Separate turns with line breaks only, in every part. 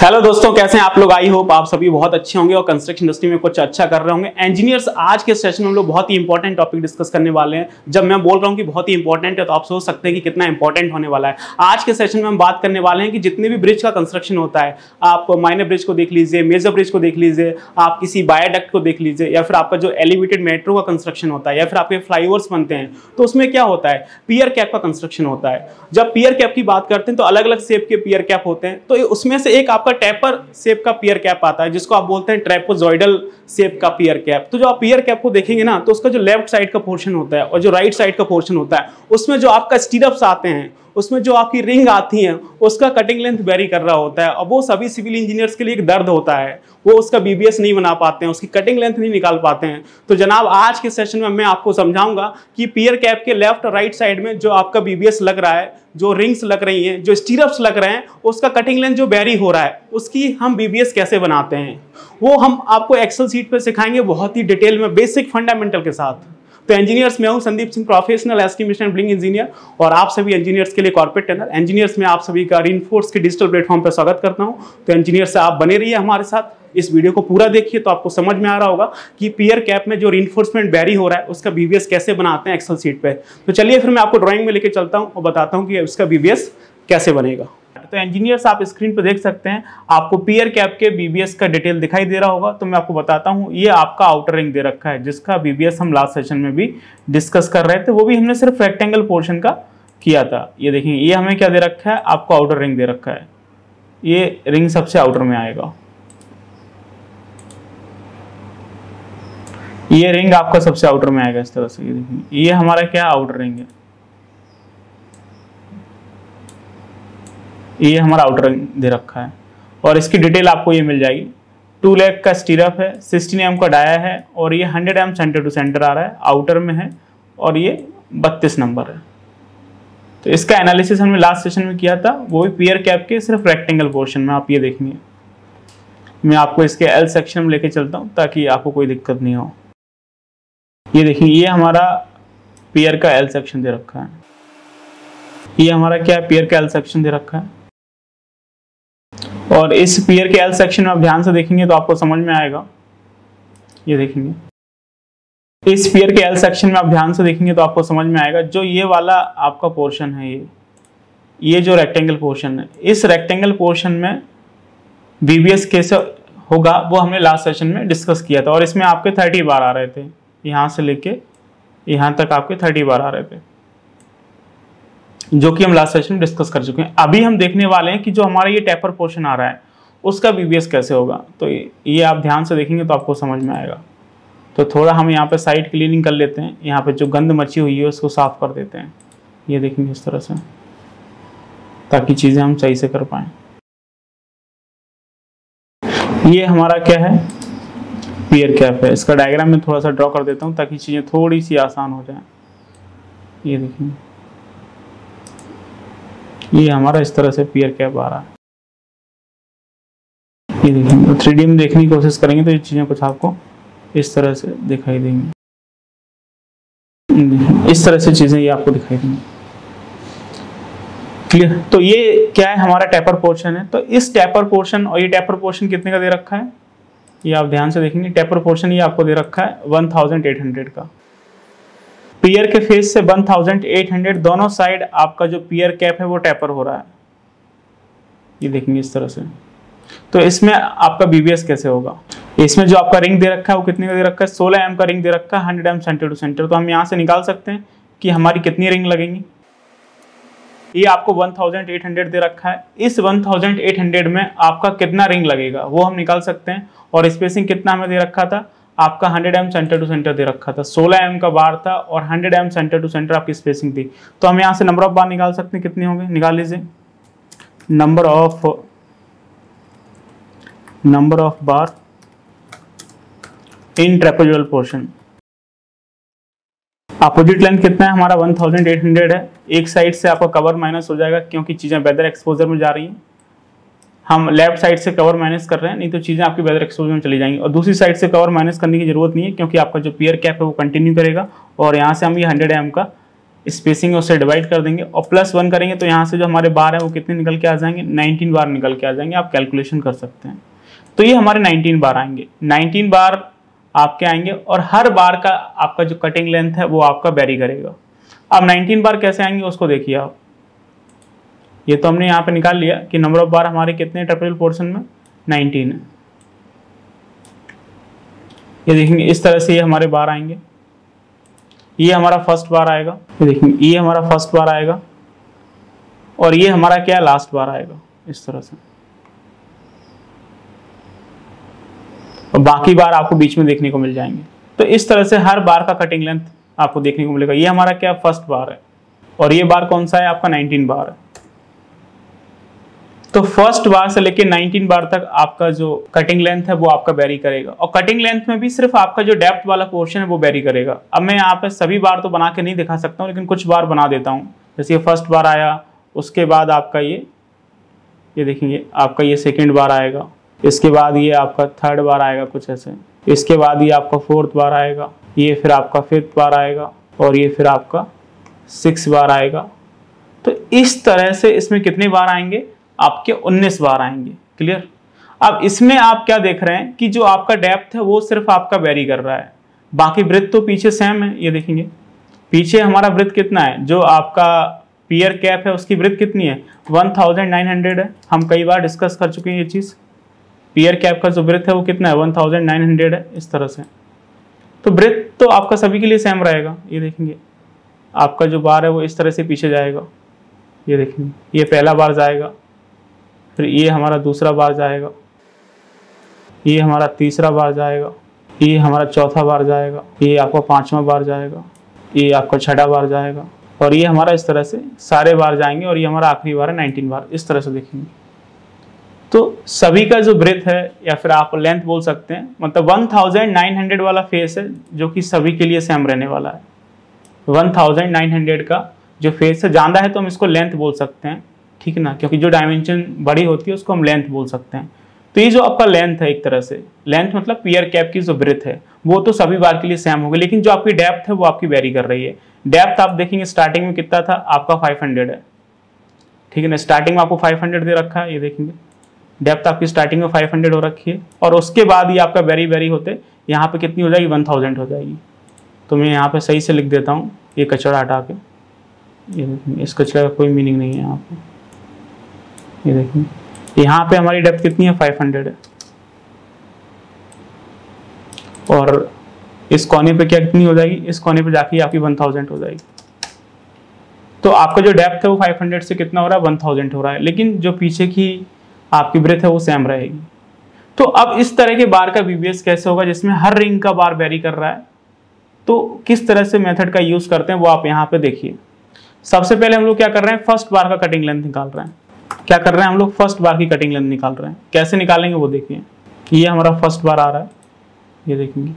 Hello दोस्तों, कैसे हैं आप लोग? आई होप आप सभी बहुत अच्छे होंगे और कंस्ट्रक्शन इंडस्ट्री में कुछ अच्छा कर रहे होंगे। इंजीनियर्स आज के सेशन में हम लोग बहुत ही इंपॉर्टेंट टॉपिक डिस्कस करने वाले हैं। जब मैं बोल रहा हूँ कि बहुत ही इंपॉर्टेंट है तो आप सोच सकते हैं कि कितना इंपॉर्टेंट होने वाला है। आज के सेशन में हम बात करने वाले हैं कि जितने भी ब्रिज का कंस्ट्रक्शन होता है, आप माइनर ब्रिज को देख लीजिए मेजर ब्रिज को देख लीजिए, आप किसी बायोडक्ट को देख लीजिए, या फिर आपका जो एलिवेटेड मेट्रो का कंस्ट्रक्शन होता है, या फिर आपके फ्लाईओवर्स बनते हैं तो उसमें क्या होता है? पियर कैप का कंस्ट्रक्शन होता है। जब पियर कैप की बात करते हैं तो अलग अलग शेप के पियर कैप होते हैं तो उसमें से एक आपका टेपर सेप का पियर कैप आता है, जिसको आप बोलते हैं ट्रेपोजॉइडल सेप का पियर कैप। तो जो आप पियर कैप को देखेंगे ना तो उसका जो लेफ़्ट साइड का पोर्शन होता है और जो राइट साइड का पोर्शन होता है, उसमें जो आपका स्टीरप्स आते हैं उसमें जो आपकी रिंग आती है, उसका कटिंग लेंथ वेरी कर रहा होता है। और वो सभी सिविल इंजीनियर्स के लिए एक दर्द होता है। वो उसका बीबीएस नहीं बना पाते हैं, उसकी कटिंग लेंथ नहीं निकाल पाते हैं। तो जनाब, आज के सेशन में मैं आपको समझाऊँगा कि पियर कैप के लेफ़्ट और राइट साइड में जो आपका बीबीएस लग रहा है, जो रिंग्स लग रही हैं, जो स्टीरप्स लग रहे हैं, उसका कटिंग लेंथ जो बैरी हो रहा है, उसकी हम बीबीएस कैसे बनाते हैं? वो हम आपको एक्सल सीट पर सिखाएँगे बहुत ही डिटेल में बेसिक फंडामेंटल के साथ। तो इंजीनियर्स में हूँ, Sandeep Singh professional estimation building engineer और आप सभी इंजीनियर्स के लिए कॉर्पोरेट टेनर इंजीनियर्स में आप सभी का रिनफोर्स के डिजिटल प्लेटफॉर्म पर स्वागत करता हूँ। तो इंजीनियर से आप बने रहिए हमारे साथ। इस वीडियो को पूरा देखिए तो आपको समझ में आ रहा होगा कि पियर कैप में जो रिइंफोर्समेंट बैरी हो रहा है, उसका बीबीएस कैसे बनाते हैं एक्सल सीट पे। तो चलिए फिर मैं आपको ड्राइंग में लेके चलता हूँ और बताता हूँ कि उसका बीबीएस कैसे बनेगा। तो इंजीनियर्स आप स्क्रीन पर देख सकते हैं। आपको पियर कैप के बीबीएस का डिटेल दिखाई दे रहा होगा। तो मैं आपको बताता हूँ, ये आपका आउटर रिंग दे रखा है, जिसका बीबीएस हम लास्ट सेशन में भी डिस्कस कर रहे थे। वो भी हमने सिर्फ़ रेक्टेंगल पोर्शन का किया था। ये देखिए ये हमें क्या दे रखा है? आपको आउटर रिंग दे रखा है। ये रिंग सबसे आउटर में आएगा। ये रिंग आपका सबसे आउटर में आएगा इस तरह से, ये देखिए ये हमारा क्या आउटर रिंग है? ये हमारा आउटर दे रखा है। और इसकी डिटेल आपको ये मिल जाएगी। टू लैक का स्टीरअप है सिक्सटीन एम का डाया है, और ये hundred M center to center आ रहा है आउटर में है, और ये बत्तीस नंबर है। तो इसका एनालिसिस हमने लास्ट सेशन में किया था, वो भी पियर कैप के सिर्फ़ रेक्टेंगल पोर्शन में, आप ये देखेंगे मैं आपको इसके एल सेक्शन में लेके चलता हूँ, ताकि आपको कोई दिक्कत नहीं हो। ये देखिए, ये हमारा पियर का एल सेक्शन दे रखा है। ये हमारा क्या पियर का एल सेक्शन दे रखा है? और इस पियर के एल सेक्शन में आप ध्यान से देखेंगे तो आपको समझ में आएगा। ये देखेंगे। इस पियर के एल सेक्शन में आप ध्यान से देखेंगे तो आपको समझ में आएगा, जो ये वाला आपका पोर्शन है ये ये जो रेक्टेंगल पोर्शन है, इस रेक्टेंगल पोर्शन में बीबीएस कैसे होगा, वो हमने लास्ट सेशन में डिस्कस किया था और इसमें आपके थर्टी बार आ रहे थे। यहाँ से लेके यहाँ तक आपके थर्टी बार आ रहे थे। जो कि हम लास्ट सेशन में डिस्कस कर चुके हैं। अभी हम देखने वाले हैं कि जो हमारा ये टेपर पोर्शन आ रहा है, उसका बीबीएस कैसे होगा? तो ये आप ध्यान से देखेंगे तो आपको समझ में आएगा। तो थोड़ा हम यहाँ पे साइड क्लीनिंग कर लेते हैं। यहाँ पे जो गंद मची हुई है, उसको साफ़ कर देते हैं। ये देखेंगे इस तरह से, ताकि चीज़ें हम सही से कर पाए। ये हमारा क्या है? पियर कैप है इसका डायग्राम में थोड़ा सा ड्रॉ कर देता हूँ, ताकि चीज़ें थोड़ी सी आसान हो जाए। ये देखिए ये हमारा इस तरह से पियर कैप आ रहा है। ये देखिए थ्री डी में देखने की कोशिश करेंगे तो ये चीज़ें कुछ आपको इस तरह से दिखाई देंगी। इस तरह से चीज़ें ये आपको दिखाई देंगी। क्लियर तो ये क्या है? हमारा टेपर पोर्शन है। तो इस टेपर पोर्शन और ये टेपर पोर्शन कितने का दे रखा है? ये आप ध्यान से देखेंगे टेपर पोर्शन ये आपको दे रखा है 1800 का। पियर के फेस से 1800 दोनों साइड आपका जो पियर कैप है वो टेपर हो रहा है। ये देखेंगे इस तरह से। तो इसमें आपका बीबीएस कैसे होगा? इसमें जो आपका रिंग दे रखा है वो कितने का दे रखा है? 16 एम का रिंग दे रखा है 100 एम सेंटर टू सेंटर तो हम यहाँ से निकाल सकते हैं कि हमारी कितनी रिंग लगेंगी। ये आपको 1800 दे रखा है। इस 1800 में आपका कितना रिंग लगेगा वो हम निकाल सकते हैं। और स्पेसिंग कितना हमें दे रखा था? आपका 100 एम सेंटर टू सेंटर दे रखा था। 16 एम का बार था और 100 एम सेंटर टू सेंटर आपकी स्पेसिंग थी। तो हम यहाँ से नंबर ऑफ़ बार निकाल सकते हैं, कितने होंगे? निकाल लीजिए। Number of number of bar in trapezoidal portion opposite length कितना है? हमारा 1800 है। एक साइड से आपका कवर माइनस हो जाएगा, क्योंकि चीज़ें वेदर एक्सपोजर में जा रही हैं। हम लेफ़्ट साइड से कवर माइनस कर रहे हैं, नहीं तो चीज़ें आपकी वेदर एक्सपोजर में चली जाएँगी। और दूसरी साइड से कवर माइनस करने की ज़रूरत नहीं है, क्योंकि आपका जो पियर कैप है वो कंटिन्यू करेगा, और यहाँ से हम ये हंड्रेड एम का स्पेसिंग है, उससे डिवाइड कर देंगे, और प्लस वन करेंगे तो यहाँ से जो हमारे बार है वो कितने निकल के आ जाएँगे? 19 बार निकल के आ जाएँगे, आप कैलकुलेशन कर सकते हैं। तो ये हमारे 19 बार आएँगे। 19 बार आपके आएँगे, और हर बार का आपका जो कटिंग लेंथ है वो आपका वेरी करेगा। अब 19 बार कैसे आएँगे, उसको देखिए आप। ये तो हमने यहाँ पे निकाल लिया कि नंबर ऑफ़ बार हमारे कितने ट्रिपल पोर्शन में? 19 है। ये देखेंगे, इस तरह से ये हमारे बार आएँगे। ये हमारा फ़र्स्ट बार आएगा। ये देखेंगे, ये हमारा फ़र्स्ट बार आएगा। और ये हमारा क्या लास्ट बार आएगा? इस तरह से। और बाकी बार आपको बीच में देखने को मिल जाएँगे। तो इस तरह से हर बार का कटिंग लेंथ आपको देखने को मिलेगा। ये हमारा क्या फ़र्स्ट बार है? और ये बार कौन सा है? आपका 19 बार है। तो फ़र्स्ट बार से लेके 19 बार तक आपका जो कटिंग लेंथ है, वो आपका वेरी करेगा। और कटिंग लेंथ में भी सिर्फ़ आपका जो डेप्थ वाला पोर्शन है, वो वेरी करेगा। अब मैं यहाँ पे सभी बार तो बना के नहीं दिखा सकता हूँ, लेकिन कुछ बार बना देता हूँ। जैसे ये फ़र्स्ट बार आया, उसके बाद आपका ये ये देखेंगे आपका ये सेकेंड बार आएगा। इसके बाद ये आपका थर्ड बार आएगा कुछ ऐसे। इसके बाद ये आपका फोर्थ बार आएगा। ये फिर आपका फिफ्थ बार आएगा, और ये फिर आपका सिक्स बार आएगा। तो इस तरह से इसमें कितने बार आएँगे? आपके 19 बार आएँगे क्लियर अब इसमें आप क्या देख रहे हैं कि जो आपका डेप्थ है, वो सिर्फ़ आपका वेरी कर रहा है। बाकी वृत्त तो पीछे सेम है, ये देखेंगे। पीछे हमारा वृत्त कितना है? जो आपका पियर कैप है, उसकी वृत्त कितनी है? 1900 है। हम कई बार डिस्कस कर चुके हैं ये चीज़। पियर कैप का जो वृत्त है, वो कितना है? 1900 है, इस तरह से। तो वृत्त तो आपका सभी के लिए सेम रहेगा, ये देखेंगे। आपका जो बार है, वो इस तरह से पीछे जाएगा। ये देखेंगे। ये पहला बार जाएगा। फिर ये हमारा दूसरा बार जाएगा। ये हमारा तीसरा बार जाएगा। ये हमारा चौथा बार जाएगा। ये आपका पांचवा बार जाएगा। ये आपका छठा बार जाएगा। और ये हमारा इस तरह से सारे बार जाएँगे और ये हमारा आखिरी बार है, नाइनटीन बार। इस तरह से देखेंगे। तो सभी का जो ब्रेथ है, या फिर आप लेंथ बोल सकते हैं मतलब 1900 वाला फेस है, जो कि सभी के लिए सेम रहने वाला है। 1900 का जो फेस है, ज़्यादा है तो हम इसको लेंथ बोल सकते हैं। ठीक है ना? क्योंकि जो डायमेंशन बड़ी होती है, उसको हम लेंथ बोल सकते हैं। तो ये जो आपका लेंथ है एक तरह से लेंथ मतलब पियर कैप की जो ब्रेथ है, वो तो सभी बार के लिए सेम होगी, लेकिन जो आपकी डेप्थ है, वो आपकी वेरी कर रही है। डेप्थ आप देखेंगे स्टार्टिंग में कितना था, आपका 500 है। ठीक है ना? स्टार्टिंग में आपको 500 दे रखा है, ये देखेंगे। डेप्थ आपकी स्टार्टिंग में 500 हो रखी है, और उसके बाद ये आपका वेरी वेरी होते, यहाँ पे कितनी हो जाएगी? 1000 हो जाएगी। तो मैं यहाँ पे सही से लिख देता हूँ, ये कचरा हटा के। इस कचरा का कोई मीनिंग नहीं है यहाँ पे। ये देखिए। यहाँ पे हमारी डेप्थ कितनी है? 500 है। और इस कोने पे क्या कितनी हो जाएगी? इस कोने पे जाके आपकी 1000 हो जाएगी। तो आपका जो डेप्थ है वो 500 से कितना हो रहा है? 1000 हो रहा है। लेकिन जो पीछे की आपकी ब्रेथ है वो सेम रहेगी। तो अब इस तरह के बार का बीबीएस कैसे होगा? जिसमें हर रिंग का बार वेरी कर रहा है। तो किस तरह से मेथड का यूज़ करते हैं वो आप यहाँ पे देखिए। सबसे पहले हम लोग क्या कर रहे हैं? फ़र्स्ट बार का कटिंग लेंथ निकाल रहे हैं। क्या कर रहे हैं हम लोग? फ़र्स्ट बार की कटिंग लेंथ निकाल रहे हैं। कैसे निकालेंगे वो देखिए। ये हमारा फ़र्स्ट बार आ रहा है। ये देखेंगे।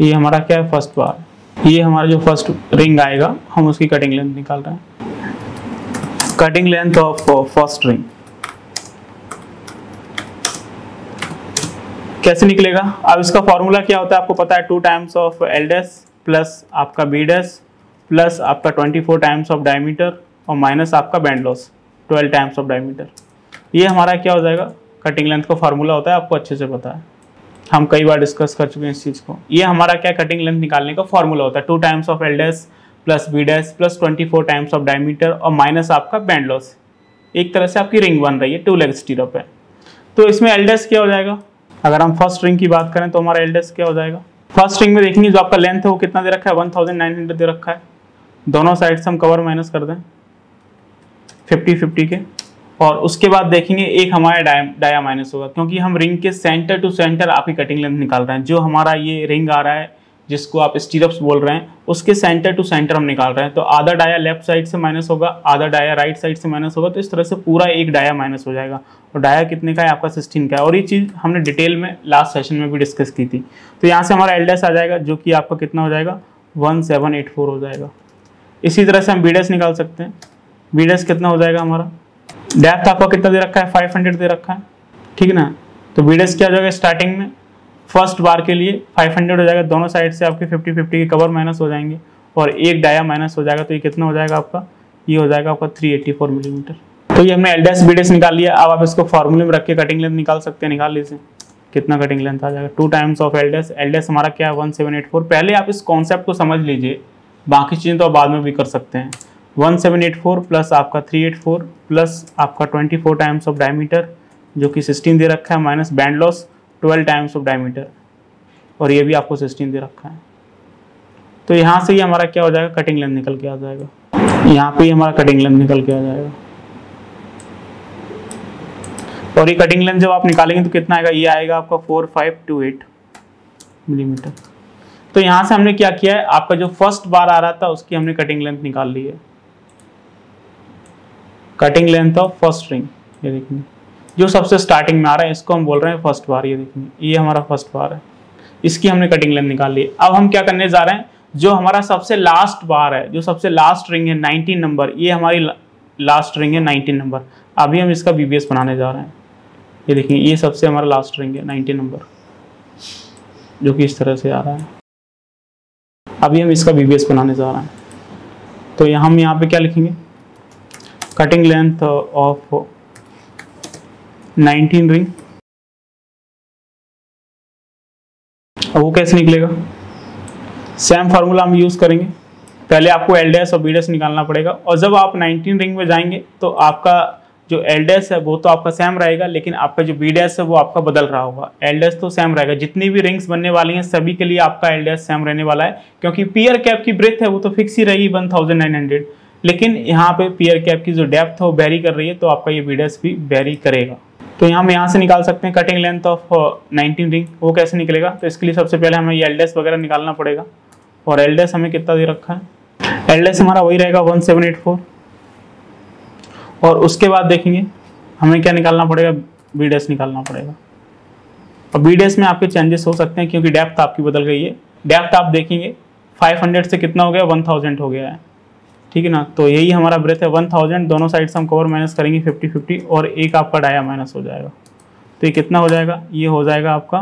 ये हमारा क्या है? फ़र्स्ट बार ये हमारा जो फ़र्स्ट रिंग आएगा, हम उसकी कटिंग लेंथ निकाल रहे हैं। Cutting length of first ring कैसे निकलेगा? अब इसका फॉर्मूला क्या होता है? आपको पता है two times of L dash plus आपका बी डेस प्लस आपका twenty four times of diameter और माइनस आपका bend loss twelve times of diameter ये हमारा क्या हो जाएगा? कटिंग लेंथ का फार्मूला होता है, आपको अच्छे से पता है। हम कई बार डिस्कस कर चुके हैं इस चीज़ को। ये हमारा क्या कटिंग लेंथ निकालने का फॉर्मूला होता है? Two times of L dash plus B dash plus twenty four times of diameter और माइनस आपका बैंड लॉस एक तरह से आपकी रिंग बन रही है टू लेग स्टीरअप है तो इसमें एल्डेस क्या हो जाएगा? अगर हम फ़र्स्ट रिंग की बात करें तो हमारा एल्डेस क्या हो जाएगा? फ़र्स्ट रिंग में देखेंगे जो आपका लेंथ है, वो कितना दे रखा है? वन थाउज़ेंड नाइन हंड्रेड दे रखा है। दोनों साइड से हम कवर माइनस कर दें। फिफ्टी फिफ्टी के। और उसके बाद देखेंगे एक हमारा डाया डाया माइनस होगा, क्योंकि हम रिंग के सेंटर टू सेंटर आपकी कटिंग लेंथ निकाल रहे हैं। जो हमारा ये रिंग आ रहा है, जिसको आप स्टीरप्स बोल रहे हैं, उसके सेंटर टू सेंटर हम निकाल रहे हैं। तो आधा डाया लेफ़्ट साइड से माइनस होगा, आधा डाया राइट साइड से माइनस होगा तो इस तरह से पूरा एक डाया माइनस हो जाएगा। और डाया कितने का है? आपका सिक्सटीन का है। और ये चीज़ हमने डिटेल में लास्ट सेशन में भी डिस्कस की थी। तो यहाँ से हमारा एल्डेस आ जाएगा, जो कि आपका कितना हो जाएगा? वन सेवन एट फोर हो जाएगा। इसी तरह से हम बीडेस निकाल सकते हैं। बीडेस कितना हो जाएगा हमारा? डेप्थ आपका कितना दे रखा है? फाइव हंड्रेड दे रखा है। ठीक है ना? तो बीडेस क्या हो जाएगा स्टार्टिंग में? फ़र्स्ट बार के लिए 500 हो जाएगा। दोनों साइड से आपके 50 50 के कवर माइनस हो जाएँगे। और एक डाया माइनस हो जाएगा। तो ये कितना हो जाएगा आपका? ये हो जाएगा आपका 384 मिलीमीटर तो ये हमने एल डैश निकाल लिया। अब आप इसको फॉर्मूले में रख के कटिंग लेंथ निकाल सकते हैं। निकाल लीजिए। कितना कटिंग लेंथ आ जाएगा? Two times of L dash L हमारा क्या है? वन पहले आप इस कॉन्सेप्ट को समझ लीजिए। बाकी चीज़ें तो आप बाद में भी कर सकते हैं। One seven eight four plus आपका थ्री एट फोर प्लस आपका twenty four times of diameter जो कि सिक्सटीन दे रखा है minus bend loss twelve times of diameter और ये भी आपको सिक्सटीन दे रखा है। तो यहाँ से ही हमारा क्या हो जाएगा? कटिंग लेंथ निकल के आ जाएगा। यहाँ पे ही हमारा कटिंग लेंथ निकल के आ जाएगा। और ये कटिंग लेंथ जब आप निकालेंगे तो कितना आएगा? ये आएगा आपका four five two eight millimetre तो यहाँ से हमने क्या किया है? आपका जो फ़र्स्ट बार आ रहा था, उसकी हमने कटिंग लेंथ निकाल ली है। Cutting length of first ring ये देखिए। जो सबसे स्टार्टिंग में आ रहा है, इसको हम बोल रहे हैं फ़र्स्ट बार ये देखिए। ये हमारा फ़र्स्ट बार है। इसकी हमने कटिंग लेंथ निकाल ली। अब हम क्या करने जा रहे हैं? जो हमारा सबसे लास्ट बार है, जो सबसे लास्ट रिंग है 19 नंबर ये हमारी लास्ट रिंग है 19 नंबर अभी हम इसका बीबीएस बनाने जा रहे हैं। ये देखिए, ये सबसे हमारा लास्ट रिंग है 19 नंबर जो कि इस तरह से आ रहा है। अभी हम इसका बीबीएस बनाने जा रहे हैं। तो हम यहाँ पे क्या लिखेंगे? कटिंग लेंथ ऑफ़ 19 रिंग अब वो कैसे निकलेगा? सेम फार्मूला हम यूज़ करेंगे। पहले आपको एलडीएस और बी निकालना पड़ेगा। और जब आप 19 रिंग में जाएँगे तो आपका जो एल है, वो तो आपका सेम रहेगा, लेकिन आपका जो बी है, वो आपका बदल रहा होगा। एल तो सेम रहेगा। जितनी भी रिंग्स बनने वाली हैं, सभी के लिए आपका एल सेम रहने वाला है। क्योंकि पियर कैप की ब्रेथ है, वो तो फिक्स ही रहेगी वन लेकिन यहाँ पे पियर कैप की जो डेप्थ है, वो बैरी कर रही है तो आपका ये बी भी बैरी करेगा। तो यहाँ हम यहाँ से निकाल सकते हैं cutting length of nineteen ring वो कैसे निकलेगा? तो इसके लिए सबसे पहले हमें ये एल वगैरह निकालना पड़ेगा। और एल हमें कितना दे रखा है? एल हमारा वही रहेगा वन सेवन एट फोर और उसके बाद देखेंगे, हमें क्या निकालना पड़ेगा? बी निकालना पड़ेगा। और बी में आपके चेंजेस हो सकते हैं, क्योंकि डेप्थ आपकी बदल गई है। डेप्थ आप देखेंगे 500 से कितना हो गया? 1000 हो गया है। ठीक है ना? तो यही हमारा ब्रेथ है। 1000 दोनों साइड से हम कवर माइनस करेंगे 50 50 और एक आपका डाया माइनस हो जाएगा। तो ये कितना हो जाएगा? ये हो जाएगा आपका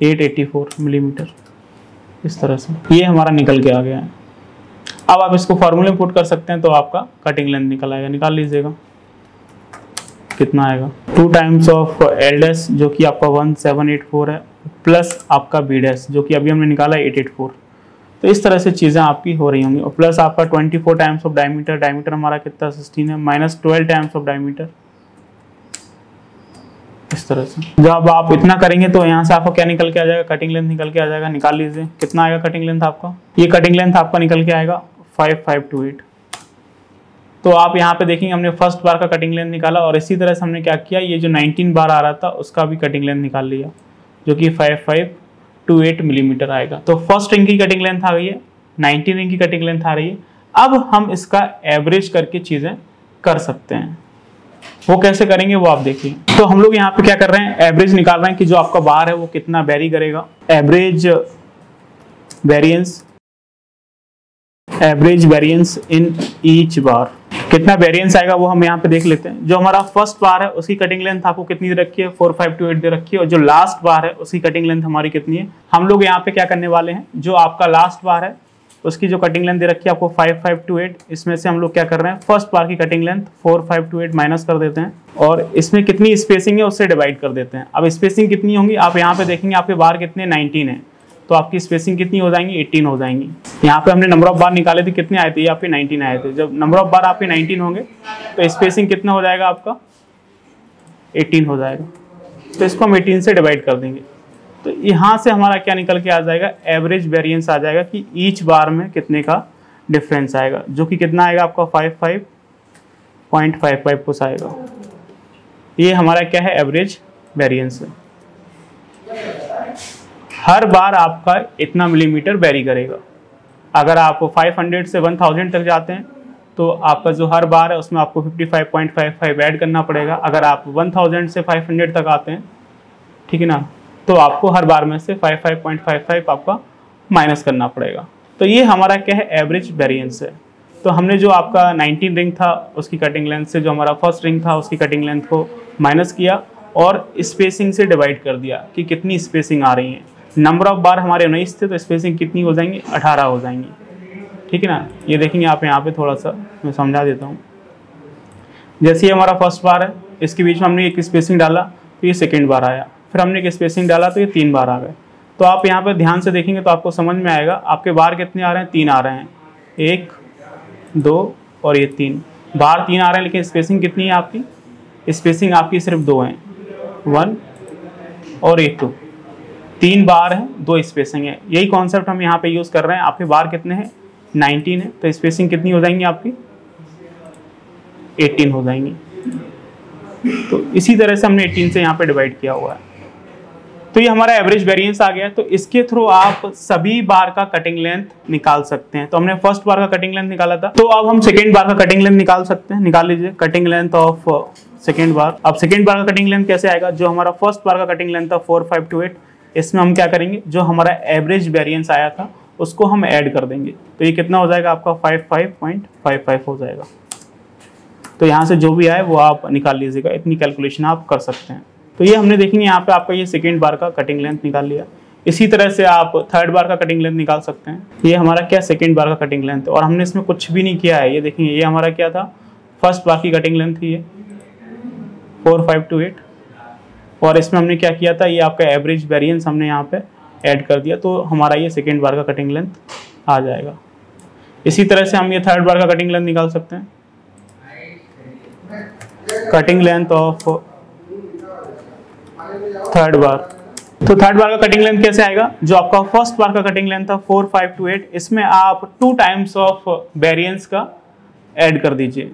884 मिलीमीटर इस तरह से। ये हमारा निकल के आ गया है। अब आप इसको फॉर्मूले में पुट कर सकते हैं तो आपका कटिंग लेंथ निकल आएगा। निकाल लीजिएगा। कितना आएगा? Two times of L dash जो कि आपका वन सेवन एट फोर है प्लस आपका बी डैश जो कि अभी हमने निकाला एट एट फोर तो इस तरह से चीज़ें आपकी हो रही होंगी। और प्लस आपका twenty four times of diameter diameter हमारा कितना सिक्सटीन है? Minus twelve times of diameter इस तरह से। जब आप इतना करेंगे तो यहाँ से आपको क्या निकल के आ जाएगा? कटिंग लेंथ निकल के आ जाएगा। निकाल लीजिए। कितना आएगा कटिंग लेंथ आपका? ये कटिंग लेंथ आपका निकल के आएगा फाइव फाइव टू एट तो आप यहाँ पे देखेंगे हमने फ़र्स्ट बार का कटिंग लेंथ निकाला और इसी तरह से हमने क्या किया? ये जो 19 बार आ रहा था, उसका भी कटिंग लेंथ निकाल लिया, जो कि five five two eight millimetre आएगा। तो फ़र्स्ट रिंग की कटिंग लेंथ आ गई है नाइनटीन रिंग की कटिंग लेंथ आ रही है। अब हम इसका एवरेज करके चीज़ें कर सकते हैं। वो कैसे करेंगे वो आप देखिए। तो हम लोग यहाँ पे क्या कर रहे हैं? एवरेज निकाल रहे हैं कि जो आपका बार है वो कितना वेरी करेगा। Average variance average variance in each bar कितना वेरिएंस आएगा वो हम यहाँ पे देख लेते हैं। जो हमारा फ़र्स्ट बार है, उसकी कटिंग लेंथ आपको कितनी दे रखी है? फोर फाइव टू एट दे रखी है। और जो लास्ट बार है, उसकी कटिंग लेंथ हमारी कितनी है? हम लोग यहाँ पे क्या करने वाले हैं? जो आपका लास्ट बार है, उसकी जो कटिंग लेंथ दे रखी है आपको फाइव फाइव टू एट इसमें से हम लोग क्या कर रहे हैं? फ़र्स्ट बार की cutting length four five two eight minus कर देते हैं। और इसमें कितनी स्पेसिंग है, उससे डिवाइड कर देते हैं। अब स्पेसिंग कितनी होंगी? आप यहाँ पे देखेंगे, आपके बार कितने? नाइनटीन है। तो आपकी स्पेसिंग कितनी हो जाएँगी? 18 हो जाएँगी। यहाँ पे हमने नंबर ऑफ़ बार निकाले थे, कितने आए थे? ये आपके 19 आए थे। जब नंबर ऑफ़ बार आपके 19 होंगे तो स्पेसिंग कितना हो जाएगा आपका? 18 हो जाएगा। तो इसको हम 18 से डिवाइड कर देंगे। तो यहाँ से हमारा क्या निकल के आ जाएगा? एवरेज वेरियंस आ जाएगा कि ईच बार में कितने का डिफरेंस आएगा, जो कि कितना आएगा आपका? Five five point five five कुछ आएगा। ये हमारा क्या है? एवरेज वेरियंस है। हर बार आपका इतना मिलीमीटर वेरी करेगा। अगर आप 500 से 1000 तक जाते हैं तो आपका जो हर बार है, उसमें आपको 55.55 ऐड करना पड़ेगा। अगर आप 1000 से 500 तक आते हैं, ठीक है ना तो आपको हर बार में से 55.55 आपका माइनस करना पड़ेगा। तो ये हमारा क्या है एवरेज वेरिएंस है। तो हमने जो आपका 19 रिंग था, उसकी कटिंग लेंथ से जो हमारा फ़र्स्ट रिंग था, उसकी कटिंग लेंथ को माइनस किया और स्पेसिंग से डिवाइड कर दिया कि कितनी स्पेसिंग आ रही है। नंबर ऑफ़ बार हमारे उन्नीस थे तो स्पेसिंग कितनी हो जाएँगी? अठारह हो जाएँगी। ठीक है ना? ये देखेंगे आप यहाँ पे थोड़ा सा, मैं समझा देता हूँ। जैसे ये हमारा फ़र्स्ट बार है, इसके बीच में हमने एक स्पेसिंग डाला तो ये सेकेंड बार आया। फिर हमने एक स्पेसिंग डाला तो ये तीन बार आ गए। तो आप यहाँ पर ध्यान से देखेंगे तो आपको समझ में आएगा, आपके बार कितने आ रहे हैं? तीन आ रहे हैं। एक, दो और ये तीन। बार तीन आ रहे हैं, लेकिन स्पेसिंग कितनी है आपकी? स्पेसिंग आपकी सिर्फ़ दो हैं। वन और एक टू तीन बार हैं, दो स्पेसिंग है। यही कॉन्सेप्ट हम यहाँ पे यूज़ कर रहे हैं। आपके बार कितने हैं? नाइनटीन है। तो स्पेसिंग कितनी हो जाएँगी आपकी? एटीन हो जाएँगी। तो इसी तरह से हमने एटीन से यहाँ पे डिवाइड किया हुआ है। तो ये हमारा एवरेज वेरिएंस आ गया तो इसके थ्रू आप सभी बार का कटिंग लेंथ निकाल सकते हैं। तो हमने फ़र्स्ट बार का कटिंग लेंथ निकाला था। तो अब हम सेकेंड बार का कटिंग लेंथ निकाल सकते हैं। निकाल लीजिए। Cutting length of second bar अब सेकेंड बार का कटिंग लेंथ कैसे आएगा? जो हमारा फ़र्स्ट बार का कटिंग लेंथ था फोर फाइव टू एट इसमें हम क्या करेंगे? जो हमारा एवरेज वेरियंस आया था, उसको हम ऐड कर देंगे। तो ये कितना हो जाएगा आपका? Five five point five five हो जाएगा। तो यहाँ से जो भी आए, वो आप निकाल लीजिएगा। इतनी कैलकुलेशन आप कर सकते हैं। तो ये हमने देखेंगे यहाँ पे आपका ये सेकेंड बार का कटिंग लेंथ निकाल लिया। इसी तरह से आप थर्ड बार का कटिंग लेंथ निकाल सकते हैं। ये हमारा क्या सेकेंड बार का कटिंग लेंथ और हमने इसमें कुछ भी नहीं किया है। ये देखेंगे ये हमारा क्या था? फ़र्स्ट बार की कटिंग लेंथ थी ये। फोर फाइव टू एट और इसमें हमने क्या किया था, ये आपका एवरेज वेरियंस हमने यहाँ पे ऐड कर दिया तो हमारा ये सेकेंड बार का कटिंग लेंथ आ जाएगा। इसी तरह से हम ये थर्ड बार का कटिंग लेंथ निकाल सकते हैं। Cutting length of third bar तो थर्ड बार का कटिंग लेंथ कैसे आएगा? जो आपका फ़र्स्ट बार का कटिंग लेंथ था फोर फाइव टू एट इसमें आप टू टाइम्स ऑफ़ वेरियंस का ऐड कर दीजिए।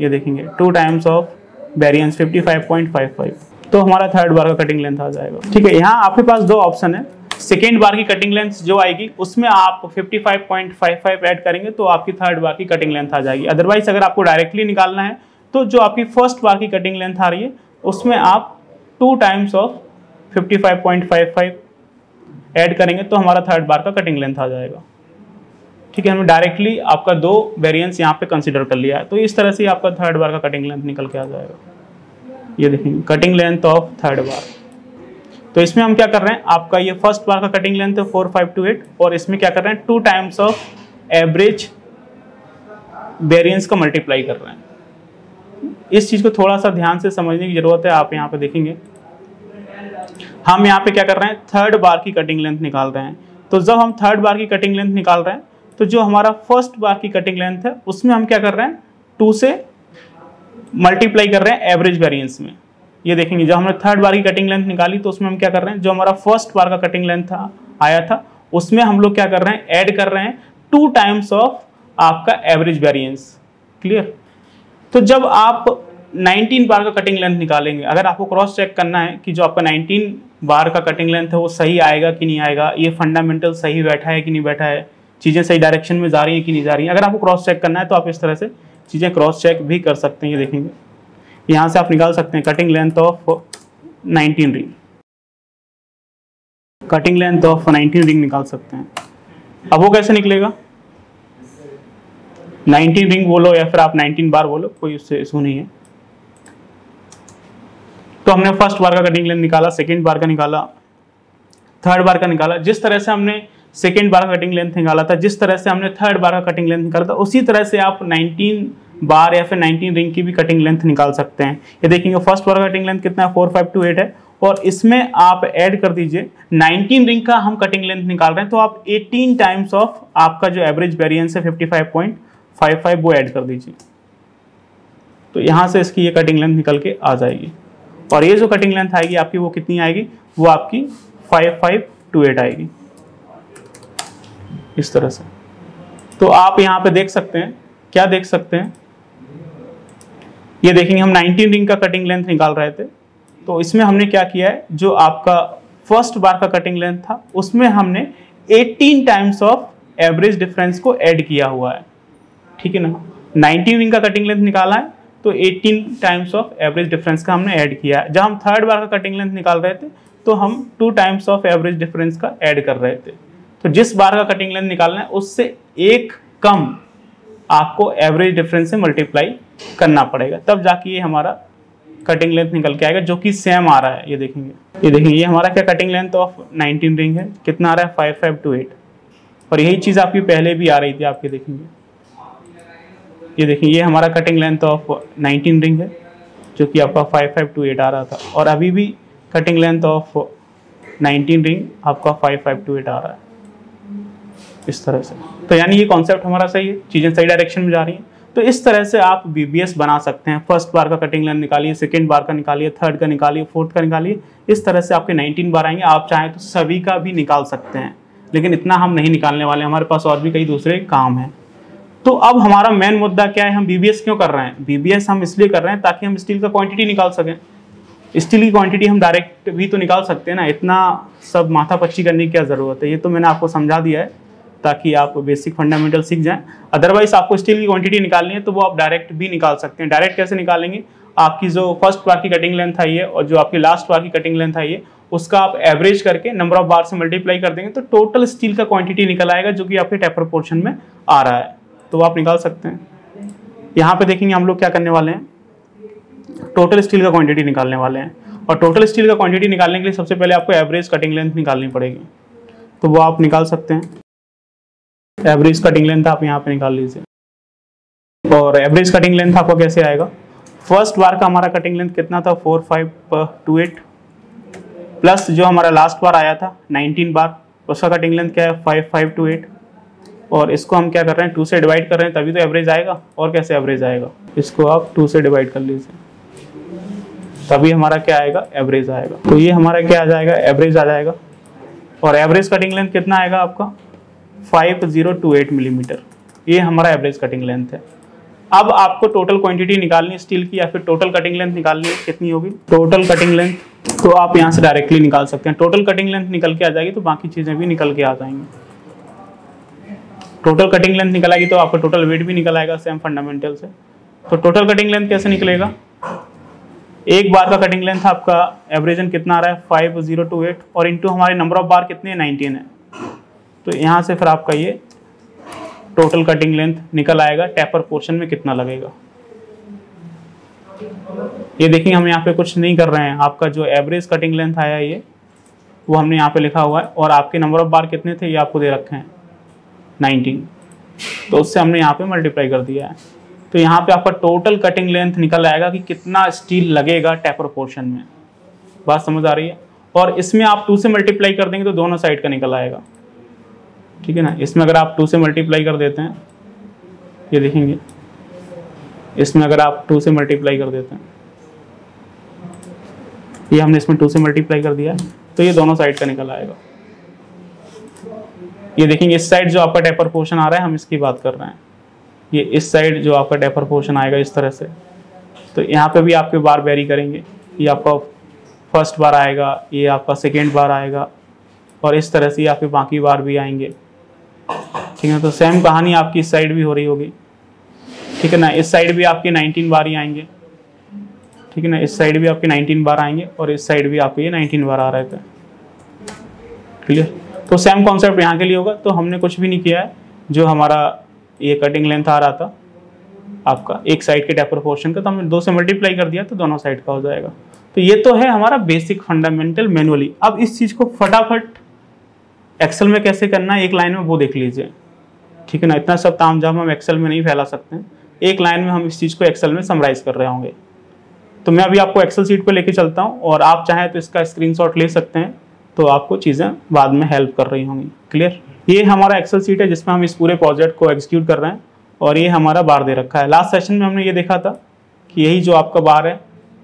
ये देखेंगे two times of variance fifty five point five five तो हमारा थर्ड बार का कटिंग लेंथ आ जाएगा। ठीक है, यहाँ आपके पास दो ऑप्शन है। सेकेंड बार की कटिंग लेंथ जो आएगी, उसमें आप 55.55 ऐड करेंगे तो आपकी थर्ड बार की कटिंग लेंथ आ जाएगी। अदरवाइज़ अगर आपको डायरेक्टली निकालना है तो जो आपकी फ़र्स्ट बार की कटिंग लेंथ आ रही है, उसमें आप टू टाइम्स ऑफ़ 55.55 ऐड करेंगे तो हमारा थर्ड बार का कटिंग लेंथ आ जाएगा। ठीक है, हमने डायरेक्टली आपका दो वेरिएंस यहाँ पे कंसिडर कर लिया है। तो इस तरह से आपका थर्ड बार का कटिंग लेंथ निकल के आ जाएगा। ये देखेंगे cutting length of third bar तो इसमें हम क्या कर रहे हैं, आपका ये फ़र्स्ट बार का कटिंग लेंथ है फोर फाइव टू एट और इसमें क्या कर रहे हैं two times of average variance का मल्टीप्लाई कर रहे हैं। इस चीज़ को थोड़ा सा ध्यान से समझने की ज़रूरत है, आप यहाँ पे देखेंगे। हम यहाँ पे क्या कर रहे हैं थर्ड बार की कटिंग लेंथ निकाल रहे हैं। तो जब हम थर्ड बार की कटिंग लेंथ निकाल रहे हैं तो जो हमारा फ़र्स्ट बार की कटिंग लेंथ है, उसमें हम क्या कर रहे हैं टू से मल्टीप्लाई कर रहे हैं एवरेज वेरियंस में। ये देखेंगे, जब हमने थर्ड बार की कटिंग लेंथ निकाली तो उसमें हम क्या कर रहे हैं? जो हमारा फ़र्स्ट बार का कटिंग लेंथ था, आया था, उसमें हम लोग क्या कर रहे हैं? ऐड कर रहे हैं टू टाइम्स ऑफ़ आपका एवरेज वेरियंस क्लियर तो जब आप 19 बार का कटिंग लेंथ निकालेंगे, अगर आपको क्रॉस चेक करना है कि जो आपका 19 बार का कटिंग लेंथ है, वो सही आएगा कि नहीं आएगा? ये फंडामेंटल सही बैठा है कि नहीं बैठा है? चीज़ें सही डायरेक्शन में जा रही हैं कि नहीं जा रही हैं? अगर आपको क्रॉस चेक करना है तो आप इस तरह से चीज़ें क्रॉस चेक भी कर सकते हैं, ये देखेंगे। यहाँ से आप निकाल सकते हैं cutting length of 19 ring cutting length of 19 ring निकाल सकते हैं। अब वो कैसे निकलेगा? 19 रिंग बोलो या फिर आप 19 बार बोलो, कोई उससे इशू नहीं है। तो हमने फ़र्स्ट बार का कटिंग लेंथ निकाला सेकेंड बार का निकाला थर्ड बार का निकाला। जिस तरह से हमने सेकेंड बार का कटिंग लेंथ निकाला था, जिस तरह से हमने थर्ड बार का कटिंग लेंथ निकाला था, उसी तरह से आप 19 बार या फिर 19 रिंग की भी कटिंग लेंथ निकाल सकते हैं। ये देखेंगे फ़र्स्ट बार का कटिंग लेंथ कितना है? फोर फाइव टू एट है। और इसमें आप ऐड कर दीजिए 19 रिंग का हम कटिंग लेंथ निकाल रहे हैं तो आप 18 टाइम्स ऑफ़ आपका जो एवरेज वेरियंस है 55.55 वो ऐड कर दीजिए। तो यहाँ से इसकी ये कटिंग लेंथ निकल के आ जाएगी। और ये जो कटिंग लेंथ आएगी, आपकी वो कितनी आएगी? वो आपकी फाइव फाइव टू एट आएगी। इस तरह से। तो आप यहाँ पे देख सकते हैं। क्या देख सकते हैं? ये देखेंगे, हम 19 रिंग का कटिंग लेंथ निकाल रहे थे। तो इसमें हमने क्या किया है? जो आपका फ़र्स्ट बार का कटिंग लेंथ था, उसमें हमने 18 टाइम्स ऑफ़ एवरेज डिफरेंस को ऐड किया हुआ है। ठीक है ना? 19 रिंग का कटिंग लेंथ निकाला है तो 18 टाइम्स ऑफ़ एवरेज डिफरेंस का हमने ऐड किया है। जब हम थर्ड बार का कटिंग लेंथ निकाल रहे थे तो हम two times of average difference का ऐड कर रहे थे। तो जिस बार का कटिंग लेंथ निकालना है, उससे एक कम आपको एवरेज डिफरेंस से मल्टीप्लाई करना पड़ेगा। तब जाके ये हमारा कटिंग लेंथ निकल के आएगा, जो कि सेम आ रहा है। ये देखेंगे। ये देखेंगे, ये हमारा क्या कटिंग लेंथ ऑफ़ 19 रिंग है? कितना आ रहा है? फाइव फाइव टू एट और यही चीज़ आपकी पहले भी आ रही थी आपके देखेंगे। ये देखिए ये हमारा कटिंग लेंथ ऑफ़ 19 रिंग है, जो कि आपका 5528 आ रहा था। और अभी भी कटिंग लेंथ ऑफ़ 19 रिंग आपका 5528 आ रहा है। इस तरह से। तो यानी ये कॉन्सेप्ट हमारा सही है, चीज़ें सही डायरेक्शन में जा रही हैं। तो इस तरह से आप बीबीएस बना सकते हैं। फ़र्स्ट बार का कटिंग लेंथ निकालिए सेकेंड बार का निकालिए थर्ड का निकालिए फोर्थ का निकालिए। इस तरह से आपके 19 बार आएँगे। आप चाहें तो सभी का भी निकाल सकते हैं। लेकिन इतना हम नहीं निकालने वाले। हमारे पास और भी कई दूसरे काम हैं। तो अब हमारा मेन मुद्दा क्या है? हम बीबीएस क्यों कर रहे हैं? बीबीएस हम इसलिए कर रहे हैं ताकि हम स्टील का क्वांटिटी निकाल सकें। स्टील की क्वांटिटी हम डायरेक्ट भी तो निकाल सकते हैं ना। इतना सब माथा पच्ची करने की क्या ज़रूरत है? ये तो मैंने आपको समझा दिया है। ताकि आप बेसिक फंडामेंटल सीख जाएँ। अदरवाइज़ आपको स्टील की क्वांटिटी निकालनी है तो वो आप डायरेक्ट भी निकाल सकते हैं। डायरेक्ट कैसे निकालेंगे? आपकी जो फ़र्स्ट बार की कटिंग लेंथ आई है और जो आपकी लास्ट बार की कटिंग लेंथ आई है, उसका आप एवरेज करके नंबर ऑफ़ बार से मल्टीप्लाई कर देंगे तो टोटल स्टील का क्वांटिटी निकल आएगा, जो कि आपके टेपर पोर्शन में आ रहा है। तो आप निकाल सकते हैं। यहाँ पे देखेंगे हम लोग क्या करने वाले हैं। टोटल स्टील का क्वांटिटी निकालने वाले हैं। और टोटल स्टील का क्वांटिटी निकालने के लिए सबसे पहले आपको एवरेज कटिंग लेंथ निकालनी पड़ेगी। तो वो आप निकाल सकते हैं। एवरेज कटिंग लेंथ आप यहाँ पे निकाल लीजिए। और एवरेज कटिंग लेंथ आपको कैसे आएगा? फ़र्स्ट बार का हमारा कटिंग लेंथ कितना था? Four five two eight plus जो हमारा लास्ट बार आया था नाइनटीन बार उसका कटिंग लेंथ क्या है? फाइव फाइव टू एट और इसको हम क्या कर रहे हैं? टू से डिवाइड कर रहे हैं, तभी तो एवरेज आएगा। और कैसे एवरेज आएगा? इसको आप टू से डिवाइड कर लीजिए। तभी हमारा क्या आएगा? एवरेज आएगा। तो ये हमारा क्या आ जाएगा? एवरेज आ जाएगा। और एवरेज कटिंग लेंथ कितना आएगा आपका? Five zero two eight millimetre. ये हमारा एवरेज कटिंग लेंथ है। अब आपको टोटल क्वांटिटी निकालनी है स्टील की या फिर टोटल कटिंग लेंथ निकालनी है, कितनी होगी? टोटल कटिंग लेंथ तो आप यहाँ से डायरेक्टली निकाल सकते हैं। टोटल कटिंग लेंथ निकल के आ जाएगी तो बाकी चीज़ें भी निकल के आ जाएँगी। टोटल कटिंग लेंथ निकल आएगी तो आपका टोटल वेट भी निकल आएगा सेम फंडामेंटल से तो टोटल कटिंग लेंथ कैसे निकलेगा? एक बार का कटिंग लेंथ आपका एवरेजन कितना आ रहा है? Five zero two eight. और इंटू हमारे नंबर ऑफ़ बार कितने नाइनटीन है। तो यहाँ से फिर आपका ये टोटल कटिंग लेंथ निकल आएगा। टैपर पोर्शन में कितना लगेगा? ये देखिए, हम यहाँ पे कुछ नहीं कर रहे हैं। आपका जो एवरेज कटिंग लेंथ आया ये, वो हमने यहाँ पे लिखा हुआ है। और आपके नंबर ऑफ़ बार कितने थे, ये आपको दे रखे हैं। नाइनटीन तो उससे हमने यहाँ पे मल्टीप्लाई कर दिया है। तो यहाँ पे आपका टोटल कटिंग लेंथ निकल आएगा कि कितना स्टील लगेगा टैपर पोर्शन में। बात समझ आ रही है? और इसमें आप टू से मल्टीप्लाई कर देंगे तो दोनों साइड का निकल आएगा। ठीक है ना? इसमें अगर आप टू से मल्टीप्लाई कर देते हैं, ये देखेंगे। इसमें अगर आप टू से मल्टीप्लाई कर देते हैं, ये हमने इसमें टू से मल्टीप्लाई कर दिया तो ये दोनों साइड का निकल आएगा। ये देखेंगे, इस साइड जो आपका टेपर पोर्शन आ रहा है, हम इसकी बात कर रहे हैं। ये इस साइड जो आपका टेपर पोर्शन आएगा इस तरह से। तो यहाँ पे भी आपके बार वेरी करेंगे। ये आपका फ़र्स्ट बार आएगा, ये आपका सेकेंड बार आएगा, और इस तरह से आपके बाकी बार भी आएँगे। ठीक है तो सेम कहानी आपकी इस साइड भी हो रही होगी। ठीक है ना, इस साइड भी आपके 19 बार ही आएँगे। ठीक है ना, इस साइड भी आपके 19 बार आएँगे और इस साइड भी आपके ये 19 बार आ रहे थे। क्लियर तो सेम कॉन्सेप्ट यहाँ के लिए होगा। तो हमने कुछ भी नहीं किया है, जो हमारा ये कटिंग लेंथ आ रहा था, आपका एक साइड के टेपर पोर्शन का तो हमने दो से मल्टीप्लाई कर दिया तो दोनों साइड का हो जाएगा। तो ये तो है हमारा बेसिक फंडामेंटल मैनुअली अब इस चीज़ को फटाफट एक्सेल में कैसे करना है? एक लाइन में वो देख लीजिए। ठीक है ना? इतना सब ताम हम एक्सेल में नहीं फैला सकते एक लाइन में हम इस चीज़ को एक्सेल में समराइज कर रहे होंगे। तो मैं अभी आपको एक्सेल सीट पर लेके चलता हूँ और आप चाहें तो इसका स्क्रीनशॉट ले सकते हैं। तो आपको चीज़ें बाद में हेल्प कर रही होंगी। क्लियर ये हमारा एक्सेल सीट है जिसमें हम इस पूरे प्रोजेक्ट को एग्जीक्यूट कर रहे हैं और ये हमारा बार दे रखा है। लास्ट सेशन में हमने ये देखा था कि यही जो आपका बार है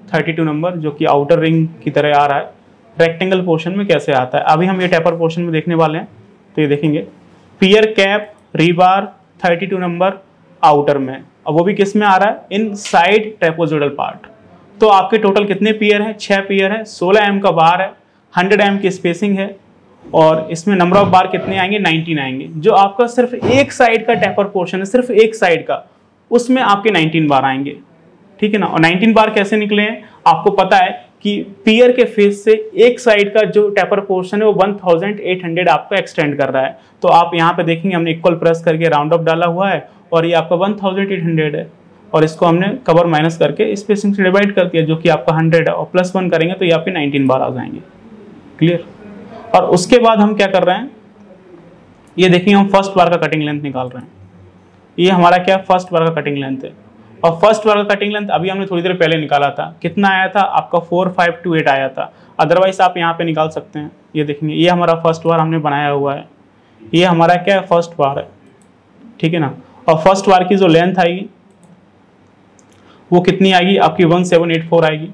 32 नंबर जो कि आउटर रिंग की तरह आ रहा है। रेक्टेंगल पोर्शन में कैसे आता है? अभी हम ये टेपर पोर्शन में देखने वाले हैं तो ये देखेंगे। Pier cap rebar 32 number outer में। अब वो भी किसमें आ रहा है? इन साइड ट्रेपोजोडल पार्ट तो आपके टोटल कितने पियर हैं? छः पियर है, सोलह एम का बार है हंड्रेड एम की स्पेसिंग है, और इसमें नंबर ऑफ़ बार कितने आएँगे? 19 आएँगे। जो आपका सिर्फ़ एक साइड का टेपर पोर्शन है, सिर्फ़ एक साइड का, उसमें आपके 19 बार आएँगे। ठीक है ना? और 19 बार कैसे निकले हैं? आपको पता है कि पियर के फेस से एक साइड का जो टेपर पोर्शन है वो 1800 आपका एक्सटेंड कर रहा है। तो आप यहाँ पे देखेंगे, हमने इक्वल प्रेस करके राउंड अप डाला हुआ है और ये आपका 1800 है। और इसको हमने कवर माइनस करके स्पेसिंग से डिवाइड कर दिया, जो कि आपका 100 है। और प्लस वन करेंगे तो ये आपके 19 बार आ जाएँगे। क्लियर और उसके बाद हम क्या कर रहे हैं? ये देखिए हम फ़र्स्ट बार का कटिंग लेंथ निकाल रहे हैं। ये हमारा क्या फ़र्स्ट बार का कटिंग लेंथ है? और फ़र्स्ट का कटिंग लेंथ अभी हमने थोड़ी देर पहले निकाला था। कितना आया था? आपका फोर फाइव टू एट आया था। अदरवाइज़ आप यहाँ पे निकाल सकते हैं। ये देखेंगे ये हमारा फ़र्स्ट वार हमने बनाया हुआ है। ये हमारा क्या है? फ़र्स्ट वार है। ठीक है ना? और फ़र्स्ट वार की जो लेंथ आएगी, वो कितनी आएगी? आपकी वन सेवन एट फोर आएगी।